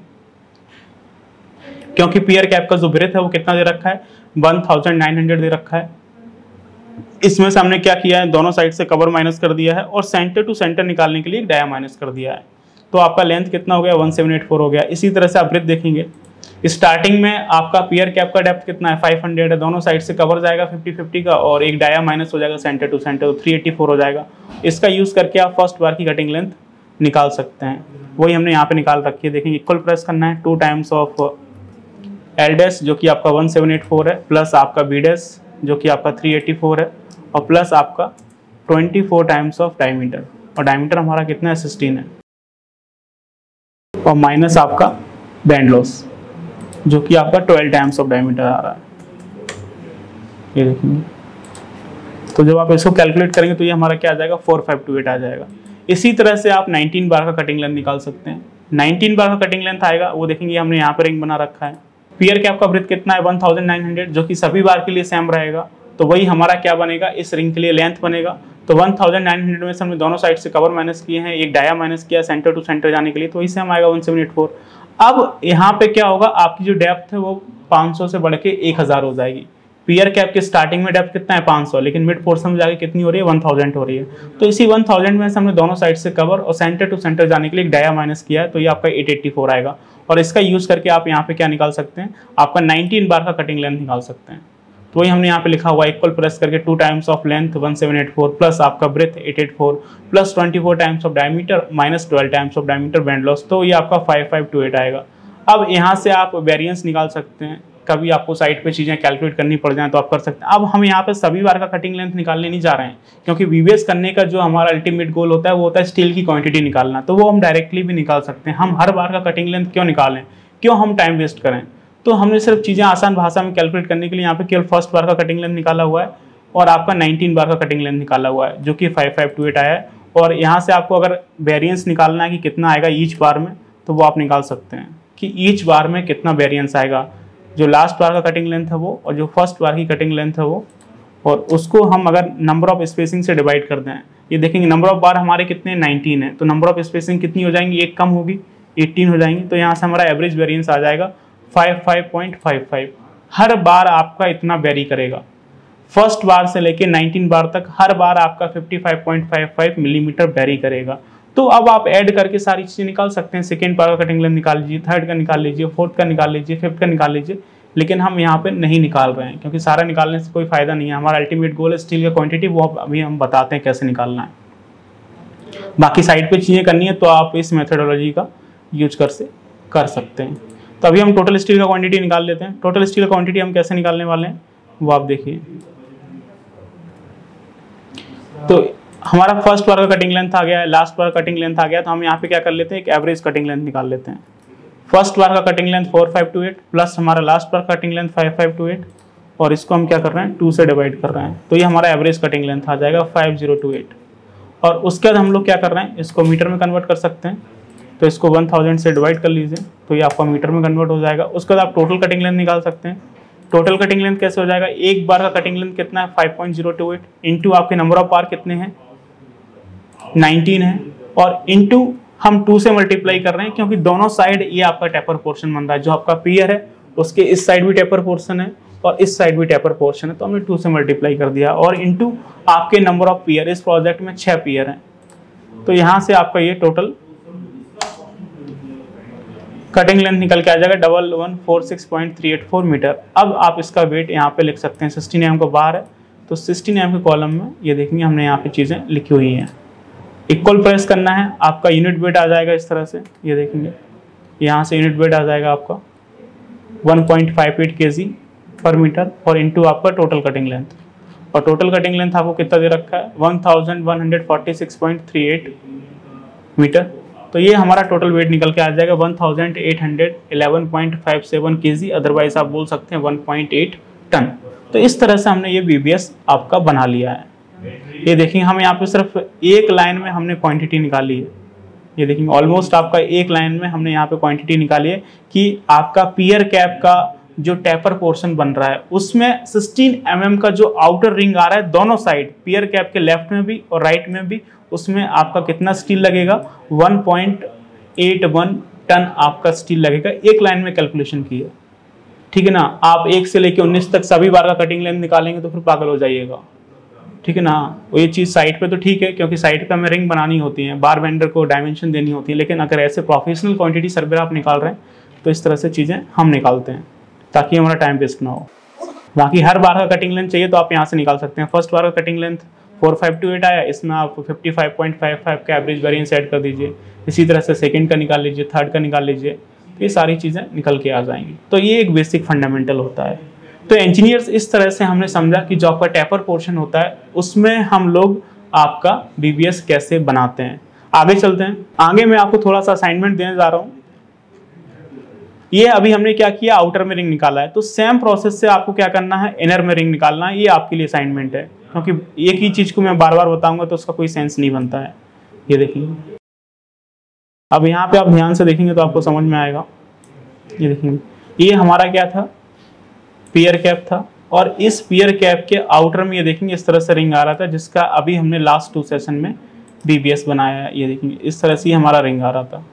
क्योंकि पियर कैप का जो ब्रेथ है, वो कितना दे रखा है? वन थाउज़ेंड नाइन हंड्रेड दे रखा है। इसमें से हमने क्या किया है? दोनों साइड से कवर माइनस कर दिया है और सेंटर टू सेंटर निकालने के लिए डाया माइनस कर दिया है। तो आपका लेंथ कितना हो गया? वन सेवन एट फोर हो गया। इसी तरह से आप ब्रेथ देखेंगे। स्टार्टिंग में आपका पियर कैप का डेप्थ कितना है? 500 है। दोनों साइड से कवर जाएगा 50 50 का और एक डाया माइनस हो जाएगा सेंटर टू सेंटर तो 384 हो जाएगा। इसका यूज़ करके आप फ़र्स्ट बार की कटिंग लेंथ निकाल सकते हैं। वही हमने यहाँ पे निकाल रखी है। देखेंगे, इक्वल प्रेस करना है। टू टाइम्स ऑफ़ एल जो कि आपका 1784 है, प्लस आपका बी डेस जो कि आपका 384 है और प्लस आपका 24 टाइम्स ऑफ़ डायमीटर और डायमीटर हमारा कितना है? 16 है। और माइनस आपका बैंड लॉस जो कि आपका 12 टाइम्स ऑफ़ डायमीटर आ रहा है। ये देखेंगे तो जब आप इसको कैलकुलेट करेंगे तो ये हमारा क्या आ जाएगा? फोर फाइव टू एट आ जाएगा। इसी तरह से आप 19 बार का कटिंग लेंथ निकाल सकते हैं। 19 बार का कटिंग लेंथ आएगा। वो देखेंगे हमने यहाँ पर रिंग बना रखा है। पियर कैप का ब्रिथ कितना है? 1900 जो कि सभी बार के लिए सेम रहेगा। तो वही हमारा क्या बनेगा? इस रिंग के लिए लेंथ बनेगा। तो 1900 में से हमने दोनों साइड से कवर माइनस किए हैं। एक डाया माइनस किया सेंटर टू सेंटर जाने के लिए तो वही सेम आएगा 1784 अब यहाँ पे क्या होगा? आपकी जो डेप्थ है वो 500 से बढ़ के 1000 हो जाएगी। पियर कैप के स्टार्टिंग में डेप्थ कितना है? 500 लेकिन मिड पोर्शन में जाके कितनी हो रही है? 1000 हो रही है। तो इसी 1000 में से हमने दोनों साइड से कवर और सेंटर टू सेंटर जाने के लिए डाया माइनस किया है। तो ये आपका 884 आएगा। और इसका यूज़ करके आप यहाँ पे क्या निकाल सकते हैं? आपका 19 बार का कटिंग लेंथ निकाल सकते हैं। तो वही हमने यहाँ पे लिखा हुआ इक्वल प्रेस करके two times of length 1784 plus आपका breadth 884 plus 24 times of diameter minus 12 times of diameter bend loss तो ये आपका 5528 आएगा। अब यहाँ से आप वेरिएंस निकाल सकते हैं। कभी आपको साइट पे चीज़ें कैलकुलेट करनी पड़ जाए तो आप कर सकते हैं। अब हम यहाँ पे सभी बार का कटिंग लेंथ निकालने नहीं जा रहे हैं, क्योंकि वीवीएस करने का जो हमारा अल्टीमेट गोल होता है, वो होता है स्टील की क्वांटिटी निकालना। तो वो हम डायरेक्टली भी निकाल सकते हैं। हम हर बार का कटिंग लेंथ क्यों निकालें? क्यों हम टाइम वेस्ट करें? तो हमने सिर्फ़ चीज़ें आसान भाषा में कैलकुलेट करने के लिए यहाँ पे केवल फ़र्स्ट बार का कटिंग लेंथ निकाला हुआ है और आपका 19 बार का कटिंग लेंथ निकाला हुआ है, जो कि 5528 आया और यहाँ से आपको अगर वेरिएंस निकालना है कि कितना आएगा ईच बार में तो वो आप निकाल सकते हैं कि ईच बार में कितना वेरिएंस आएगा। जो लास्ट बार का कटिंग लेंथ है वो और जो फ़र्स्ट बार की कटिंग लेंथ है वो, और उसको हम अगर नंबर ऑफ़ स्पेसिंग से डिवाइड कर दें, ये देखेंगे नंबर ऑफ़ बार हमारे कितने? 19 है। तो नंबर ऑफ़ स्पेसिंग कितनी हो जाएँगी? एक कम होगी 18 हो जाएँगी। तो यहाँ से हमारा एवरेज वेरियंस आ जाएगा 55.55 हर बार आपका इतना वेरी करेगा। फ़र्स्ट बार से लेके 19 बार तक हर बार आपका 55.55 मिलीमीटर mm वेरी करेगा। तो अब आप ऐड करके सारी चीज़ें निकाल सकते हैं। सेकेंड का कटिंग लेंथ निकाल लीजिए थर्ड का निकाल लीजिए फोर्थ का निकाल लीजिए फिफ्थ का निकाल लीजिए, लेकिन हम यहाँ पे नहीं निकाल रहे हैं, क्योंकि सारा निकालने से कोई फ़ायदा नहीं है। हमारा अल्टीमेट गोल है स्टील का क्वांटिटी वो अभी हम बताते हैं कैसे निकालना है। बाकी साइड पे चीज़ें करनी है तो आप इस मेथडोलॉजी का यूज़ कर से, कर सकते हैं। तो अभी हम टोटल स्टील का क्वांटिटी निकाल लेते हैं। टोटल स्टील का क्वांटिटी हम कैसे निकालने वाले हैं, वो आप देखिए। तो हमारा फ़र्स्ट बार का कटिंग लेंथ आ गया है लास्ट बार कटिंग लेंथ आ गया तो हम यहाँ पे क्या कर लेते हैं, एक एवरेज कटिंग लेंथ निकाल लेते हैं। फ़र्स्ट बार का cutting length four five two eight plus हमारा last bar cutting length five five two eight और इसको हम क्या कर रहे हैं टू से डिवाइड कर रहे हैं। तो ये हमारा एवरेज कटिंग लेंथ आ जाएगा फाइव ज़ीरो टू एट और उसके बाद हम लोग क्या कर रहे हैं, इसको मीटर में कन्वर्ट कर सकते हैं। तो इसको वन थाउज़ेंड से डिवाइड कर लीजिए तो ये आपका मीटर में कन्वर्ट हो जाएगा। उसके बाद आप टोटल कटिंग लेंथ निकाल सकते हैं। टोटल कटिंग लेंथ कैसे हो जाएगा, एक बार का कटिंग लेंथ कितना है five point zero two eight into आपके नंबर ऑफ़ बार कितने हैं नाइनटीन है और इंटू हम टू से मल्टीप्लाई कर रहे हैं क्योंकि दोनों साइड ये आपका टेपर पोर्शन बन रहा है। जो आपका पीयर है, उसके इस साइड भी टेपर पोर्शन है और इस साइड भी टेपर पोर्शन है। तो हमने टू से मल्टीप्लाई कर दिया और इंटू आपके नंबर ऑफ़ पीयर इस प्रोजेक्ट में छह पीयर हैं। तो यहाँ से आपका ये टोटल कटिंग लेंथ निकल के आ जाएगा double one four six point three eight four metre अब आप इसका वेट यहाँ पे लिख सकते हैं। सिक्सटीन एम का बाहर है। तो सिक्सटीन एम के कॉलम में ये देखेंगे हमने यहाँ पे चीज़ें लिखी हुई हैं। इक्वल प्रेस करना है, आपका यूनिट वेट आ जाएगा इस तरह से, ये देखेंगे। यहाँ से यूनिट वेट आ जाएगा आपका 1.58 पॉइंट फाइव पर मीटर और इनटू आपका टोटल कटिंग लेंथ और टोटल कटिंग लेंथ आपको कितना दे रखा है? 1146.38 मीटर तो ये हमारा टोटल वेट निकल के आ जाएगा 1811.57 केजी अदरवाइज़ आप बोल सकते हैं 1.8 टन तो इस तरह से हमने ये बीबीएस आपका बना लिया है। ये देखेंगे हम यहाँ पे सिर्फ़ एक लाइन में हमने क्वांटिटी निकाली है। ये देखेंगे ऑलमोस्ट आपका एक लाइन में हमने यहाँ पे क्वांटिटी निकाली है कि आपका पियर कैप का जो टेपर पोर्शन बन रहा है, उसमें 16 एम mm का जो आउटर रिंग आ रहा है, दोनों साइड पियर कैप के लेफ़्ट में भी और राइट में भी, उसमें आपका कितना स्टील लगेगा? 1.81 टन आपका स्टील लगेगा। एक लाइन में कैलकुलेशन की ठीक है ना? आप एक से लेके उन्नीस तक सभी बार का कटिंग लेंथ निकालेंगे तो फिर पागल हो जाइएगा। ठीक है ना? वो ये चीज़ साइट पे तो ठीक है, क्योंकि साइट पे हमें रिंग बनानी होती है बार वेंडर को डायमेंशन देनी होती है, लेकिन अगर ऐसे प्रोफेशनल क्वांटिटी सर्वे आप निकाल रहे हैं तो इस तरह से चीज़ें हम निकालते हैं, ताकि हमारा टाइम वेस्ट ना हो। बाकी हर बार का कटिंग लेंथ चाहिए तो आप यहाँ से निकाल सकते हैं। फ़र्स्ट बार का cutting length four five two eight आया, इसमें आप fifty five point five five का एवरेज वेरियंस ऐड कर दीजिए। इसी तरह से सेकेंड का निकाल लीजिए थर्ड का निकाल लीजिए तो ये सारी चीज़ें निकल के आ जाएँगी। तो ये एक बेसिक फंडामेंटल होता है। तो इंजीनियर्स इस तरह से हमने समझा कि जो आपका टेपर पोर्शन होता है, उसमें हम लोग आपका बीबीएस कैसे बनाते हैं। आगे चलते हैं। आगे मैं आपको थोड़ा सा असाइनमेंट देने जा रहा हूँ। ये अभी हमने क्या किया? आउटर में रिंग निकाला है। तो सेम प्रोसेस से आपको क्या करना है? इनर में रिंग निकालना है ये आपके लिए असाइनमेंट है। क्योंकि एक ही चीज़ को मैं बार बार बताऊँगा तो उसका कोई सेंस नहीं बनता है। ये देखिए अब यहाँ पे आप ध्यान से देखेंगे तो आपको समझ में आएगा। ये देखेंगे ये हमारा क्या था? पियर कैप था और इस पियर कैप के आउटर में ये देखेंगे इस तरह से रिंग आ रहा था, जिसका अभी हमने लास्ट टू सेशन में बीबीएस बनाया है, ये देखेंगे, इस तरह से हमारा रिंग आ रहा था।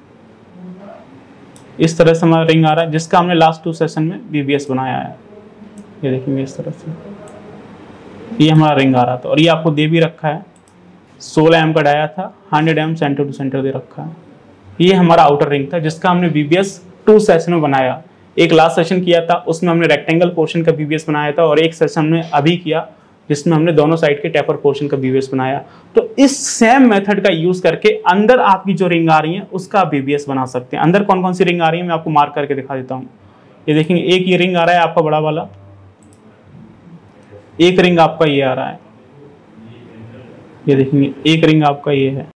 इस तरह से हमारा रिंग आ रहा है, जिसका हमने लास्ट टू सेशन में बीबीएस बनाया है। ये देखेंगे इस तरह से। ये हमारा रिंग आ रहा था और ये आपको दे भी रखा है। 16 एम का डाया था 100 एम सेंटर टू सेंटर दे रखा है। ये हमारा आउटर रिंग था, जिसका हमने बीबीएस टू सेशन में बनाया। एक लास्ट सेशन किया था, उसमें हमने रेक्टेंगल पोर्शन का बीबीएस बनाया था और एक सेशन में अभी किया, जिसमें हमने दोनों साइड के टेपर पोर्शन का बीबीएस बनाया। तो इस सेम मेथड का यूज़ करके अंदर आपकी जो रिंग आ रही है, उसका बीबीएस बना सकते हैं। अंदर कौन कौन सी रिंग आ रही है, मैं आपको मार्क करके दिखा देता हूँ। ये देखेंगे, एक ये रिंग आ रहा है आपका बड़ा वाला। एक रिंग आपका ये आ रहा है। ये देखेंगे, एक रिंग आपका ये है।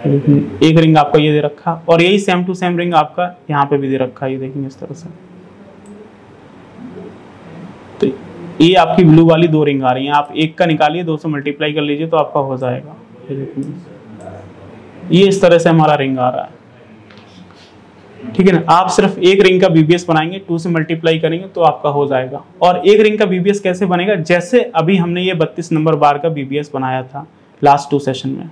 एक रिंग आपका ये दे रखा और यही सेम टू सेम रिंग आपका यहाँ पे भी दे रखा है, ये देखेंगे इस तरह से। तो ये आपकी ब्लू वाली दो रिंग आ रही है, आप एक का निकालिए, दो से मल्टीप्लाई कर लीजिए तो आपका हो जाएगा। ये इस तरह से हमारा रिंग आ रहा है। ठीक है ना? आप सिर्फ़ एक रिंग का बीबीएस बनाएँगे टू से मल्टीप्लाई करेंगे तो आपका हो जाएगा। और एक रिंग का बीबीएस कैसे बनेगा? जैसे अभी हमने ये बत्तीस नंबर बार का बीबीएस बनाया था लास्ट टू सेशन में।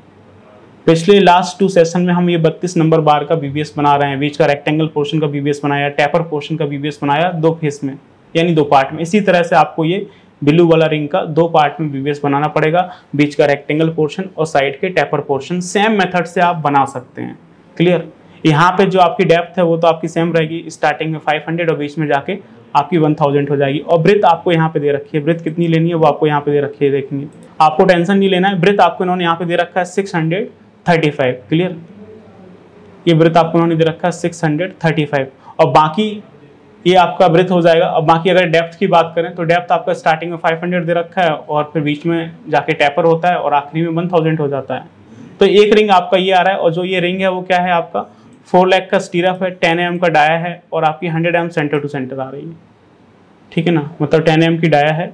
पिछले लास्ट टू सेशन में हम ये बत्तीस नंबर बार का बीबीएस बना रहे हैं, बीच का रेक्टेंगल पोर्शन का बीबीएस बनाया टैपर पोर्शन का बीबीएस बनाया दो फेस में, यानी दो पार्ट में। इसी तरह से आपको ये ब्लू वाला रिंग का दो पार्ट में बीबीएस बनाना पड़ेगा, बीच का रेक्टेंगल पोर्शन और साइड के टैपर पोर्शन सेम मेथड से आप बना सकते हैं। क्लियर यहाँ पे जो आपकी डेप्थ है, वो तो आपकी सेम रहेगी। स्टार्टिंग में 500 और बीच में जाके आपकी 1000 हो जाएगी। और ब्रिथ आपको यहाँ पे दे रखी है। ब्रिथ कितनी लेनी है, वो आपको यहाँ पे दे रखी है देखेंगे आपको टेंशन नहीं लेना है। ब्रिथ आपको इन्होंने यहाँ पे दे रखा है सिक्स क्लियर? ये ब्रिथ आपको इन्होंने दे रखा है सिक्स हंड्रेड थर्टी फाइव। और बाकी ये आपका ब्रेथ हो जाएगा। अब बाकी अगर डेप्थ की बात करें तो डेप्थ आपका स्टार्टिंग में 500 दे रखा है और फिर बीच में जाके टैपर होता है और आखिरी में 1000 हो जाता है। तो एक रिंग आपका ये आ रहा है और जो ये रिंग है, वो क्या है आपका? फोर लैक का स्टीरफ है, टेन एम का डाया है और आपकी hundred M centre to centre आ रही है। ठीक है ना? मतलब टेन एम की डाया है।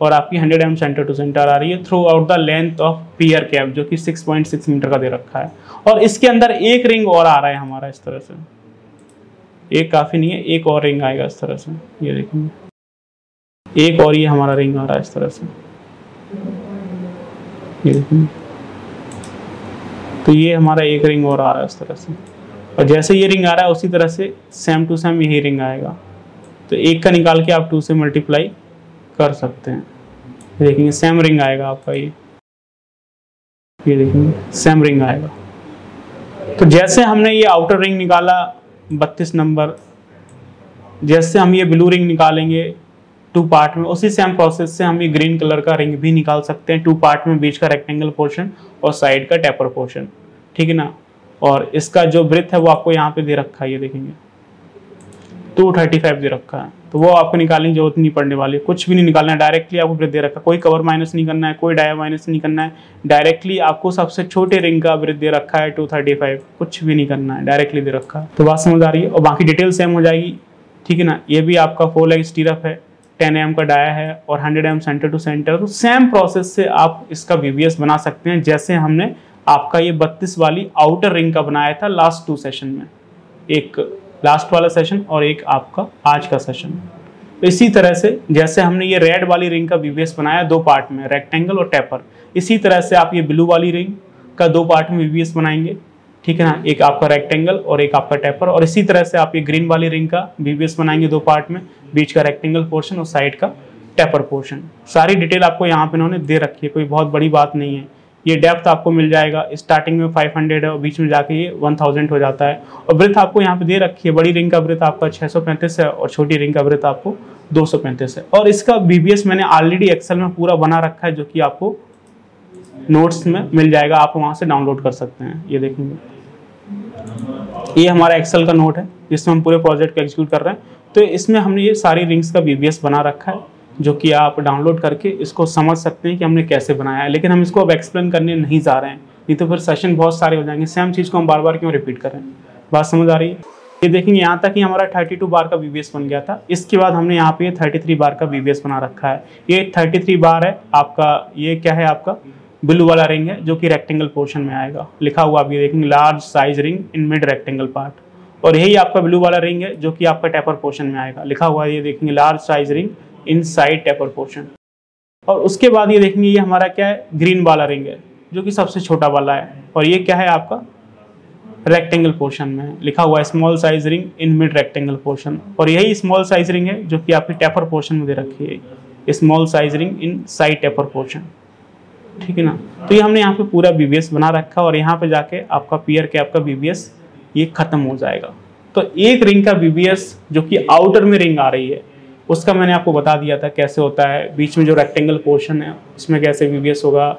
और आपकी hundred M centre to centre आ रही है throughout the length of pier cap जो कि सिक्स पॉइंट सिक्स मीटर का दे रखा है। और इसके अंदर एक रिंग और आ रहा है हमारा इस तरह से। एक काफ़ी नहीं है, एक और रिंग आएगा इस तरह से। ये देखेंगे एक और ये हमारा रिंग आ रहा है इस तरह से। ये देखेंगे तो ये हमारा एक रिंग और आ रहा है इस तरह से। और जैसे ये रिंग आ रहा है, उसी तरह से सेम टू सेम यही रिंग आएगा। तो एक का निकाल के आप टू से मल्टीप्लाई कर सकते हैं। देखेंगे सेम रिंग आएगा आपका ये। ये देखेंगे सेम रिंग आएगा। तो जैसे हमने ये आउटर रिंग निकाला, बत्तीस नंबर जैसे हम ये ब्लू रिंग निकालेंगे टू पार्ट में, उसी सेम प्रोसेस से हम ये ग्रीन कलर का रिंग भी निकाल सकते हैं टू पार्ट में बीच का रेक्टेंगल पोर्शन और साइड का टेपर पोर्शन ठीक है ना? और इसका जो ब्रिथ है वो आपको यहाँ पे दे रखा है, ये देखेंगे। टू थर्टी फाइव दे रखा है। तो वो आपको निकालने की ज़रूरत नहीं पड़ने वाली। कुछ भी नहीं निकालना है। डायरेक्टली आपको ब्रिथ दे रखा है। कोई कवर माइनस नहीं करना है, कोई डाया माइनस नहीं करना है। डायरेक्टली आपको सबसे छोटे रिंग का ब्रिथ दे रखा है टू थर्टी फाइव कुछ भी नहीं करना है। डायरेक्टली दे रखा है। तो बात समझ आ रही है। और बाकी डिटेल सेम हो जाएगी। ठीक है ना? ये भी आपका फोर लेग स्टीरअप है। टेन एम का डाया है और 100 एम सेंटर टू सेंटर तो सेम प्रोसेस से आप इसका वीवीएस बना सकते हैं। जैसे हमने आपका ये 32 वाली आउटर रिंग का बनाया था लास्ट टू सेशन में। एक लास्ट वाला सेशन और एक आपका आज का सेशन तो इसी तरह से जैसे हमने ये रेड वाली रिंग का वीवीएस बनाया दो पार्ट में रेक्टेंगल और टेपर इसी तरह से आप ये ब्लू वाली रिंग का दो पार्ट में वीवीएस बनाएँगे। ठीक है ना? एक आपका रेक्टेंगल और एक आपका टेपर और इसी तरह से आप ये ग्रीन वाली रिंग का वीवीएस बनाएँगे दो पार्ट में, बीच का रेक्टेंगल पोर्शन और साइड का टेपर पोर्शन सारी डिटेल आपको यहाँ पे इन्होंने दे रखी है, कोई बहुत बड़ी बात नहीं है। ये डेप्थ आपको मिल जाएगा। स्टार्टिंग में 500 है, और बीच में जाके ये 1000 हो जाता है। और ब्रेथ आपको यहाँ पे दे रखी है। बड़ी रिंग का ब्रेथ आपका 635 है, और छोटी रिंग का ब्रेथ आपको 235 है। और इसका बीबीएस मैंने ऑलरेडी एक्सेल में पूरा बना रखा है, जो कि आपको नोट्स में मिल जाएगा। आप वहाँ से डाउनलोड कर सकते हैं। ये देखेंगे। ये हमारा एक्सेल का नोट है, जिसमें हम पूरे प्रोजेक्ट को एग्जीक्यूट कर रहे हैं। तो इसमें हमने ये सारी रिंग्स का बीबीएस बना रखा है। जो कि आप डाउनलोड करके इसको समझ सकते हैं कि हमने कैसे बनाया है। लेकिन हम इसको अब एक्सप्लेन करने नहीं जा रहे हैं। नहीं तो फिर सेशन बहुत सारे हो जाएँगे। सेम चीज़ को हम बार बार क्यों रिपीट करें बात समझ आ रही है? ये देखेंगे यहाँ तक ही हमारा 32 बार का बीबीएस बन गया था। इसके बाद हमने यहाँ पे 33 बार का बीबीएस बना रखा है। ये 33 बार है आपका। ये क्या है आपका? ब्लू वाला रिंग है जो कि रेक्टेंगल पोर्शन में आएगा। लिखा हुआ आप ये देखेंगे large size ring in mid rectangle part और यही आपका ब्लू वाला रिंग है जो कि आपका टेपर पोर्शन में आएगा। लिखा हुआ ये देखेंगे large size ring in side taper portion और उसके बाद ये देखेंगे, ये हमारा क्या है? ग्रीन वाला रिंग है, जो कि सबसे छोटा वाला है। और ये क्या है आपका? रेक्टेंगल पोर्शन में लिखा हुआ है small size ring in mid rectangle portion और यही स्मॉल साइज़ रिंग है, जो कि आपकी टेपर पोर्शन में दे रखी है। Small size ring in side taper portion ठीक है ना? तो ये हमने यहाँ पे पूरा बीबीएस बना रखा और यहाँ पे जाके आपका पियर का बीबीएस ये खत्म हो जाएगा। तो एक रिंग का बीबीएस जो कि आउटर में रिंग आ रही है उसका मैंने आपको बता दिया था कैसे होता है, बीच में जो रेक्टेंगल पोर्शन है, उसमें कैसे वीवीएस होगा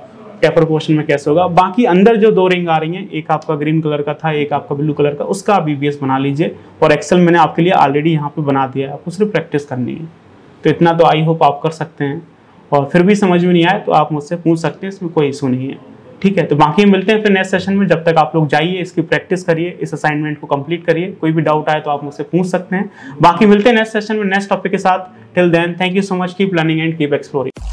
टेपर पोर्शन में कैसे होगा। बाकी अंदर जो दो रिंग आ रही हैं, एक आपका ग्रीन कलर का था, एक आपका ब्लू कलर का, उसका आप वीवीएस बना लीजिए। और एक्सेल मैंने आपके लिए ऑलरेडी यहाँ पर बना दिया है, आपको सिर्फ़ प्रैक्टिस करनी है। तो इतना तो आई होप आप कर सकते हैं। और फिर भी समझ में नहीं आए तो आप मुझसे पूछ सकते हैं, इसमें कोई इशू नहीं है। ठीक है तो बाकी मिलते हैं फिर नेक्स्ट सेशन में, जब तक आप लोग जाइए, इसकी प्रैक्टिस करिए, इस असाइनमेंट को कंप्लीट करिए, कोई भी डाउट आए तो आप मुझसे पूछ सकते हैं। बाकी मिलते हैं नेक्स्ट सेशन में नेक्स्ट टॉपिक के साथ। Till then thank you so much keep learning and keep exploring